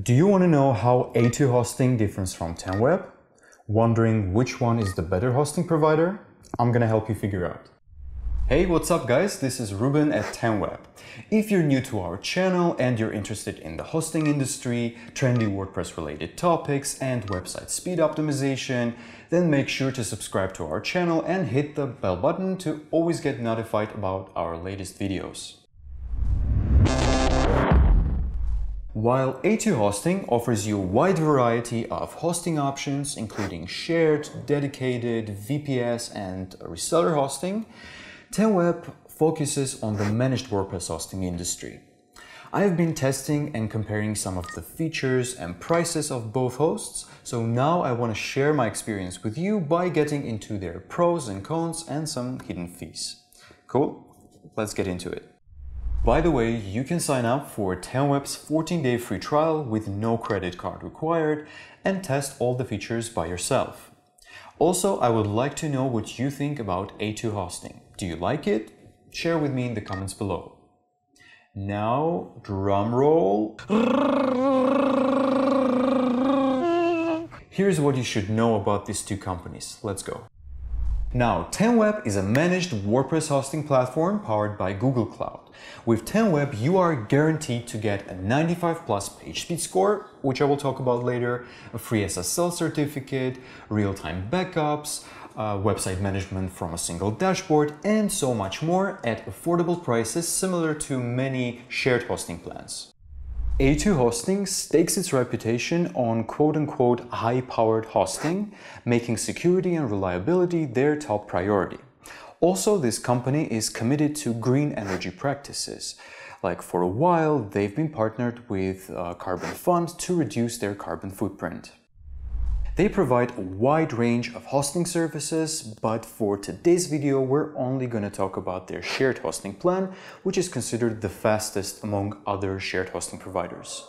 Do you want to know how A2 hosting differs from 10web? Wondering which one is the better hosting provider? I'm gonna help you figure out. Hey, what's up guys? This is Ruben at 10web. If you're new to our channel and you're interested in the hosting industry, trendy WordPress related topics, and website speed optimization, then make sure to subscribe to our channel and hit the bell button to always get notified about our latest videos. While A2 Hosting offers you a wide variety of hosting options, including shared, dedicated, VPS, and reseller hosting, 10web focuses on the managed WordPress hosting industry. I have been testing and comparing some of the features and prices of both hosts, so now I want to share my experience with you by getting into their pros and cons and some hidden fees. Cool? Let's get into it. By the way, you can sign up for 10web's 14-day free trial with no credit card required and test all the features by yourself. Also, I would like to know what you think about A2 hosting. Do you like it? Share with me in the comments below. Now, drum roll. Here's what you should know about these two companies. Let's go. Now, 10web is a managed WordPress hosting platform powered by Google Cloud. With 10web, you are guaranteed to get a 95 plus page speed score, which I will talk about later, a free SSL certificate, real-time backups, uh, website management from a single dashboard, and so much more at affordable prices similar to many shared hosting plans. A2 Hosting stakes its reputation on quote-unquote high-powered hosting, making security and reliability their top priority. Also, this company is committed to green energy practices. Like for a while, they've been partnered with uh, Carbon Fund to reduce their carbon footprint. They provide a wide range of hosting services, but for today's video, we're only going to talk about their shared hosting plan, which is considered the fastest among other shared hosting providers.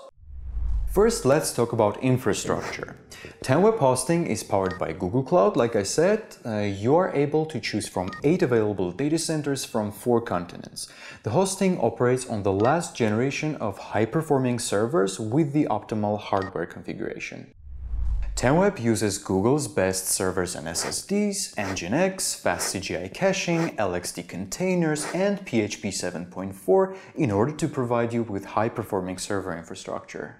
First, let's talk about infrastructure. 10web hosting is powered by Google Cloud. Like I said, uh, you are able to choose from eight available data centers from four continents. The hosting operates on the last generation of high-performing servers with the optimal hardware configuration. 10web uses Google's best servers and SSDs, Nginx, fast CGI caching, LXD containers, and PHP 7.4 in order to provide you with high-performing server infrastructure.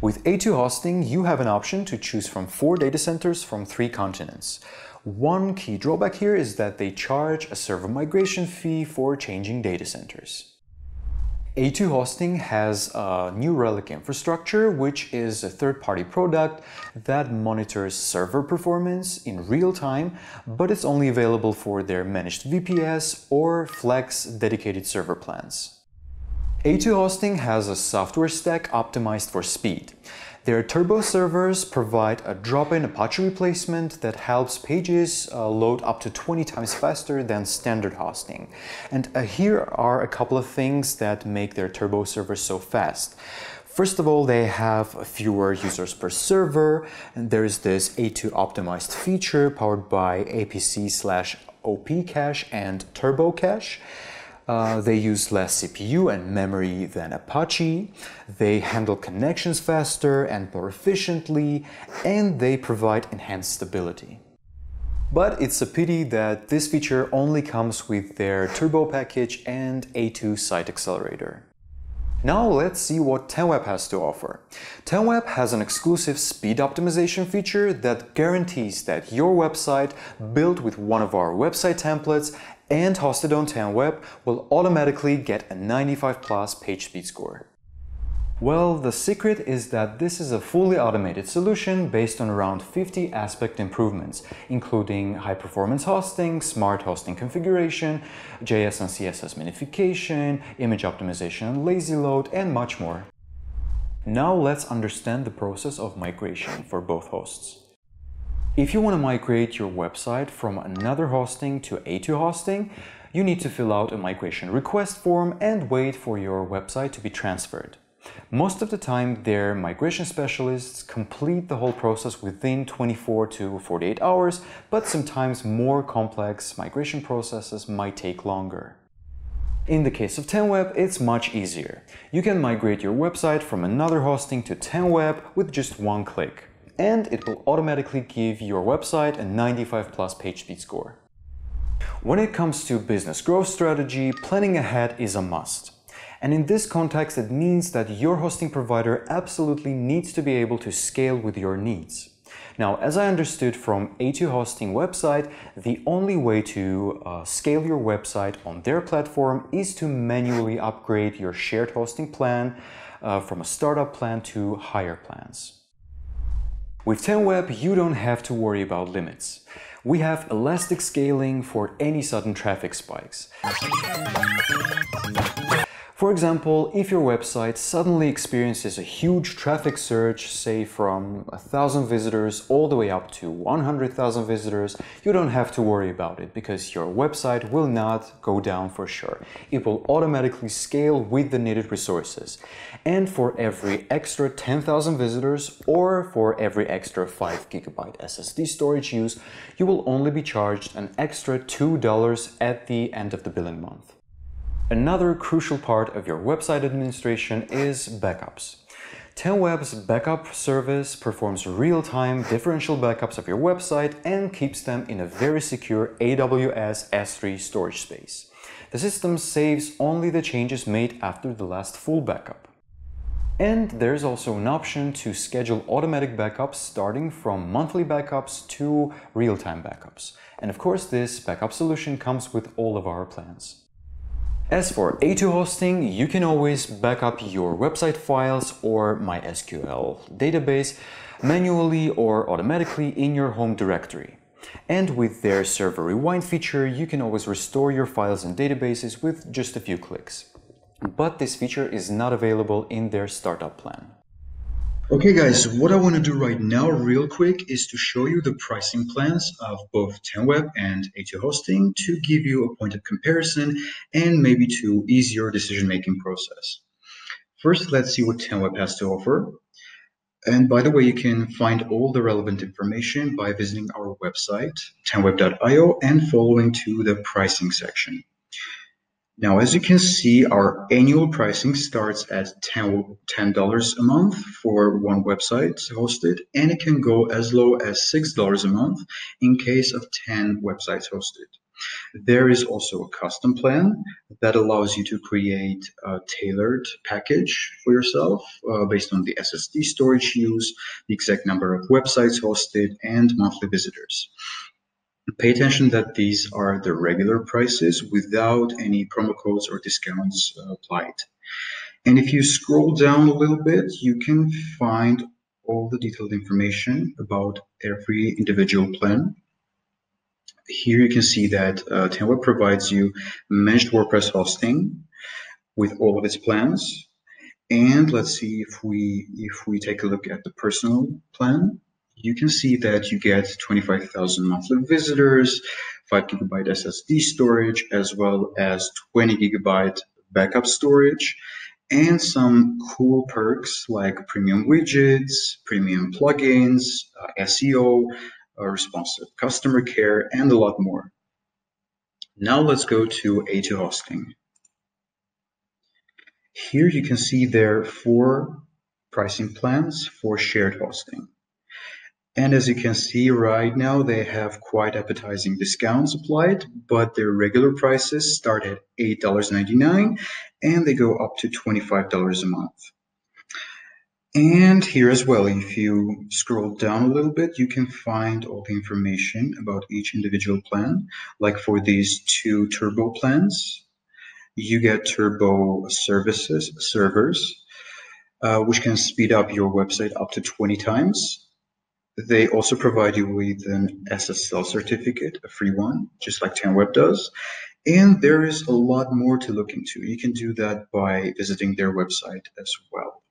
With A2 hosting, you have an option to choose from four data centers from three continents. One key drawback here is that they charge a server migration fee for changing data centers. A2 Hosting has a New Relic infrastructure, which is a third-party product that monitors server performance in real time, but it's only available for their managed VPS or Flex dedicated server plans. A2 Hosting has a software stack optimized for speed. Their turbo servers provide a drop-in Apache replacement that helps pages uh, load up to 20 times faster than standard hosting. And uh, here are a couple of things that make their turbo servers so fast. First of all, they have fewer users per server, and there's this A2 optimized feature powered by APC slash OP cache and Turbo cache. Uh, they use less CPU and memory than Apache. They handle connections faster and more efficiently, and they provide enhanced stability. But it's a pity that this feature only comes with their Turbo package and A2 Site Accelerator. Now let's see what 10web has to offer. 10web has an exclusive speed optimization feature that guarantees that your website built with one of our website templates and hosted on 10web will automatically get a 95 plus page speed score. Well, the secret is that this is a fully automated solution based on around 50 aspect improvements, including high-performance hosting, smart hosting configuration, JS and CSS minification, image optimization lazy load, and much more. Now let's understand the process of migration for both hosts. If you want to migrate your website from another hosting to A2 hosting, you need to fill out a migration request form and wait for your website to be transferred. Most of the time, their migration specialists complete the whole process within 24 to 48 hours, but sometimes more complex migration processes might take longer. In the case of 10web, it's much easier. You can migrate your website from another hosting to 10web with just one click. And it will automatically give your website a 95 plus page speed score. When it comes to business growth strategy, planning ahead is a must. And in this context, it means that your hosting provider absolutely needs to be able to scale with your needs. Now, as I understood from A2 Hosting website, the only way to uh, scale your website on their platform is to manually upgrade your shared hosting plan uh, from a startup plan to higher plans. With 10web, you don't have to worry about limits. We have elastic scaling for any sudden traffic spikes. For example, if your website suddenly experiences a huge traffic surge, say from 1,000 visitors all the way up to 100,000 visitors, you don't have to worry about it because your website will not go down for sure. It will automatically scale with the needed resources. And for every extra 10,000 visitors or for every extra 5 gigabyte SSD storage use, you will only be charged an extra $2 at the end of the billing month. Another crucial part of your website administration is backups. 10web's backup service performs real-time differential backups of your website and keeps them in a very secure AWS S3 storage space. The system saves only the changes made after the last full backup. And there's also an option to schedule automatic backups starting from monthly backups to real-time backups. And of course, this backup solution comes with all of our plans. As for A2 hosting, you can always backup your website files or MySQL database manually or automatically in your home directory. And with their server rewind feature, you can always restore your files and databases with just a few clicks. But this feature is not available in their startup plan. Okay guys, what I want to do right now real quick is to show you the pricing plans of both 10web and A2 hosting to give you a point of comparison and maybe to ease your decision making process. First, let's see what 10web has to offer. And by the way, you can find all the relevant information by visiting our website, 10web.io and following to the pricing section. Now, as you can see, our annual pricing starts at $10 a month for one website hosted, and it can go as low as $6 a month in case of 10 websites hosted. There is also a custom plan that allows you to create a tailored package for yourself uh, based on the SSD storage use, the exact number of websites hosted, and monthly visitors. Pay attention that these are the regular prices without any promo codes or discounts uh, applied. And if you scroll down a little bit, you can find all the detailed information about every individual plan. Here you can see that uh, 10web provides you managed WordPress hosting with all of its plans. And let's see if we if we take a look at the personal plan you can see that you get 25,000 monthly visitors, 5 gigabyte SSD storage, as well as 20 gigabyte backup storage, and some cool perks like premium widgets, premium plugins, uh, SEO, uh, responsive customer care, and a lot more. Now let's go to A2 hosting. Here you can see there four pricing plans for shared hosting. And as you can see right now, they have quite appetizing discounts applied, but their regular prices start at $8.99 and they go up to $25 a month. And here as well, if you scroll down a little bit, you can find all the information about each individual plan. Like for these two turbo plans, you get turbo services, servers, uh, which can speed up your website up to 20 times they also provide you with an SSL certificate, a free one, just like 10web does. And there is a lot more to look into. You can do that by visiting their website as well.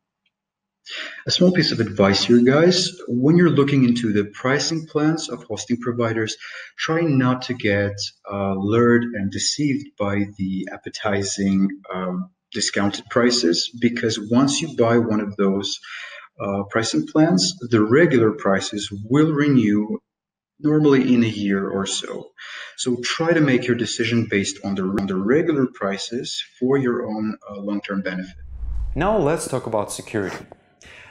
A small piece of advice here, guys. When you're looking into the pricing plans of hosting providers, try not to get uh, lured and deceived by the appetizing um, discounted prices because once you buy one of those uh, pricing plans, the regular prices will renew normally in a year or so. So try to make your decision based on the, on the regular prices for your own uh, long-term benefit. Now let's talk about security.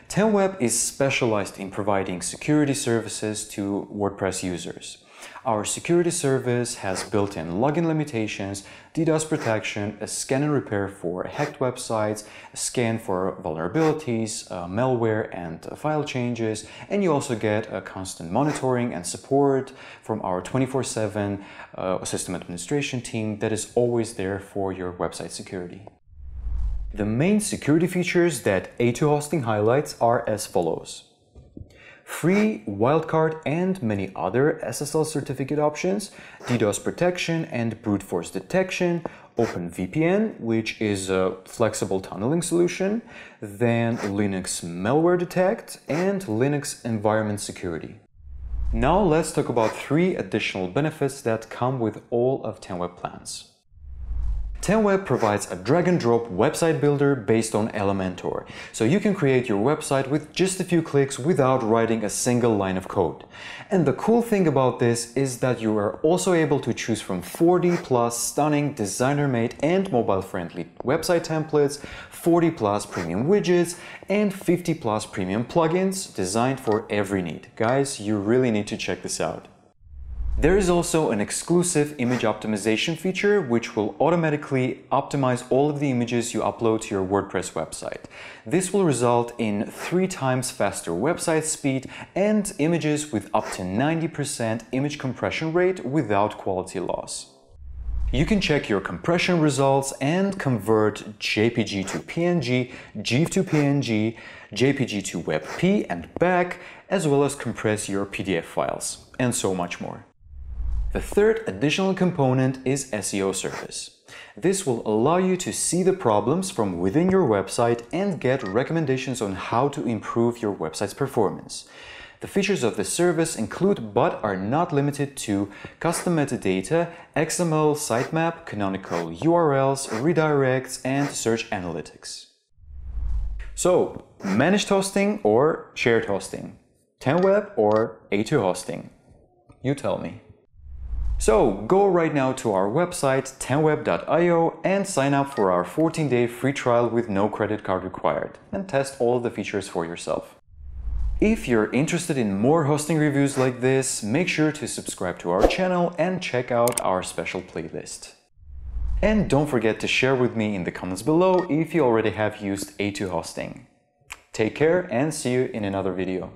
10web is specialized in providing security services to WordPress users. Our security service has built-in login limitations, DDoS protection, a scan and repair for hacked websites, a scan for vulnerabilities, uh, malware and uh, file changes, and you also get a constant monitoring and support from our 24-7 uh, system administration team that is always there for your website security. The main security features that A2 Hosting highlights are as follows free wildcard and many other SSL certificate options, DDoS protection and brute force detection, OpenVPN, which is a flexible tunneling solution, then Linux malware detect, and Linux environment security. Now let's talk about three additional benefits that come with all of 10web plans. 10web provides a drag-and-drop website builder based on Elementor, so you can create your website with just a few clicks without writing a single line of code. And the cool thing about this is that you are also able to choose from 40 plus stunning designer-made and mobile-friendly website templates, 40 plus premium widgets, and 50 plus premium plugins designed for every need. Guys, you really need to check this out. There is also an exclusive image optimization feature which will automatically optimize all of the images you upload to your WordPress website. This will result in three times faster website speed and images with up to 90% image compression rate without quality loss. You can check your compression results and convert JPG to PNG, GIF to PNG, JPG to WebP and back, as well as compress your PDF files, and so much more. The third additional component is SEO service. This will allow you to see the problems from within your website and get recommendations on how to improve your website's performance. The features of the service include but are not limited to custom metadata, XML sitemap, canonical URLs, redirects, and search analytics. So, managed hosting or shared hosting? 10web or A2 hosting? You tell me. So go right now to our website 10web.io and sign up for our 14-day free trial with no credit card required and test all the features for yourself. If you're interested in more hosting reviews like this, make sure to subscribe to our channel and check out our special playlist. And don't forget to share with me in the comments below if you already have used A2 hosting. Take care and see you in another video.